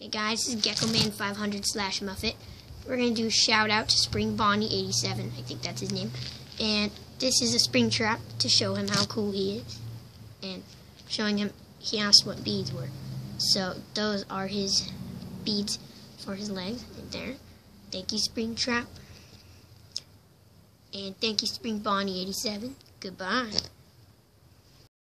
Hey guys, this is Geckoman 500 slash Muffet. We're going to do a shout out to Spring Bonnie 87. I think that's his name. And this is a Springtrap to show him how cool he is. And showing him, he asked what beads were. So those are his beads for his legs right there. Thank you, Springtrap. And thank you, Spring Bonnie 87. Goodbye.